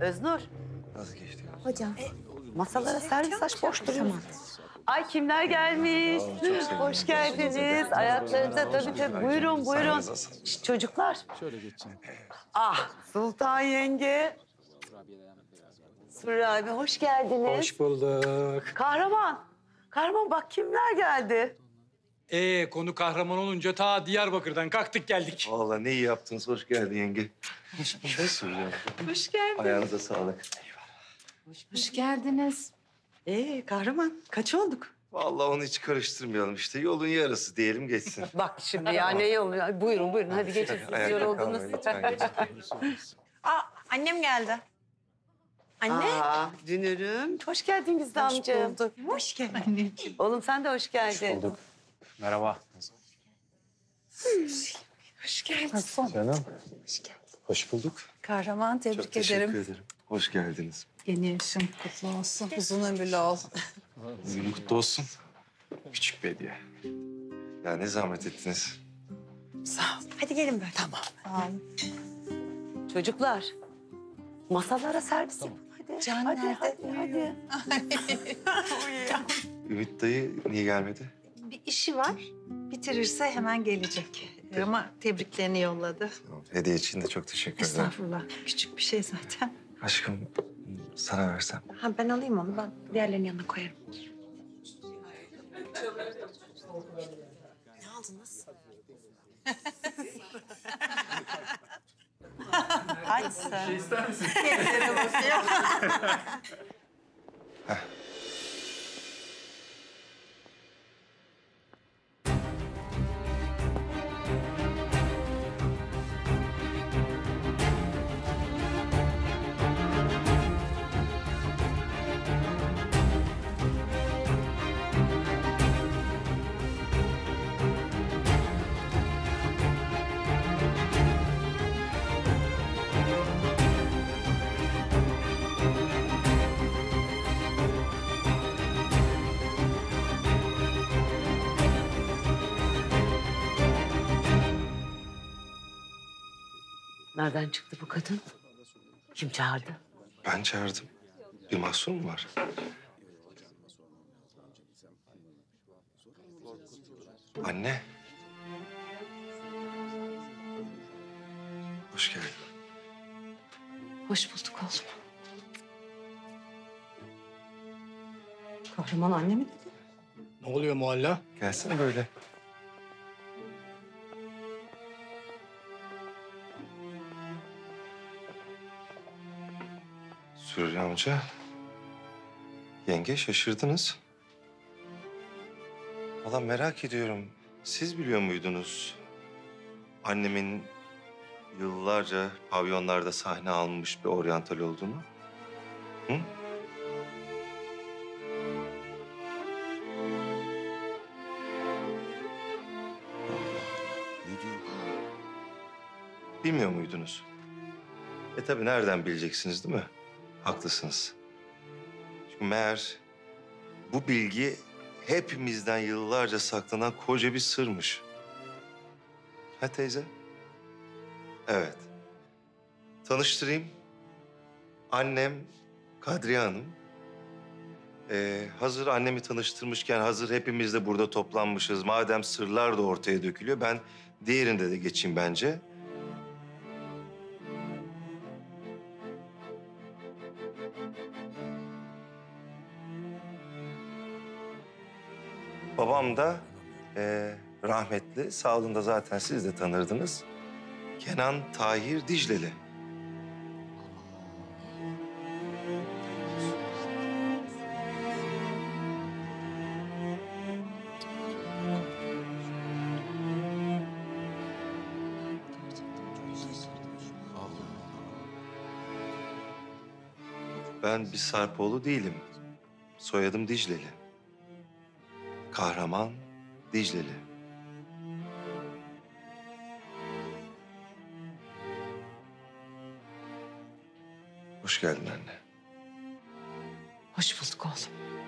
Öznur, Nasıl geçti? Hocam. masalara servis aç boş duruyor. Ay kimler gelmiş? Hoş geldiniz. Ayaklarınıza tabii tabii. Buyurun, buyurun. Şş, çocuklar. Şöyle geçeceğim. Ah, Sultan yenge. Sürü abi hoş geldiniz. Hoş bulduk. Kahraman. Kahraman bak kimler geldi. Ee konu kahraman olunca ta Diyarbakır'dan kalktık geldik. Vallahi ne iyi yaptınız. Hoş geldin yenge. Hoş bulduk. Hoş geldin. Ayağınıza sağlık. Hoş geldiniz. Ee Kahraman kaç olduk? Vallahi onu hiç karıştırmayalım işte. Yolun yarısı diyelim geçsin. Bak şimdi ya ne yolu. Ay, Buyurun buyurun hadi geçin siz yoruldunuz. Aa, annem geldi. Anne. Aa, Dünürüm. Hoş geldin Güzde amcığım. Hoş geldin. Oğlum sen de hoş geldin. Merhaba. Hoş geldin. Canım. Hoş bulduk. Kahraman tebrik Çok teşekkür ederim. ederim. Hoş geldiniz. Yeni yaşın kutlu olsun. Uzun ömürlü ol. Günün kutlu olsun. Küçük bir hediye. Ya ne zahmet ettiniz. Sağ ol. Hadi gelin böyle. Tamam. Sağ ol. Çocuklar. Masalara servis yapın hadi. Can hadi, nerede? hadi, hadi. Ümit dayı niye gelmedi? Bir işi var. Bitirirse hemen gelecek. Ama tebriklerini yolladı. Hediye için de çok teşekkür ederim. Estağfurullah. Küçük bir şey zaten. Aşkım sana versem. Ha ben alayım onu. Ben diğerlerinin yanına koyarım. Ne aldınız? Hadi sen. Şey ister misin? Keyiflere Nereden çıktı bu kadın? Kim çağırdı? Ben çağırdım. Bir mahsur mu var? Anne. Hoş geldin. Hoş bulduk oğlum. Kahraman anne mi dedi? Ne oluyor muhalla? Gelsene böyle. Sürri amca. Yenge şaşırdınız. Valla merak ediyorum. Siz biliyor muydunuz? Annemin yıllarca pavyonlarda sahne almış bir oryantal olduğunu. Hı? Bilmiyor muydunuz? E tabii nereden bileceksiniz değil mi? Haklısınız. Çünkü meğer bu bilgi hepimizden yıllarca saklanan koca bir sırmış. Ha teyze? Evet. Tanıştırayım. Annem Kadriye Hanım. Ee, hazır annemi tanıştırmışken, hazır hepimiz de burada toplanmışız. Madem sırlar da ortaya dökülüyor, ben diğerinde de geçeyim bence. Babam da eee, rahmetli, sağlığında zaten siz de tanırdınız. Kenan Tahir Dicleli. Ben bir Sarpoğlu değilim. Soyadım Dicleli. Kahraman Dicleli. Hoş geldin anne. Hoş bulduk oğlum.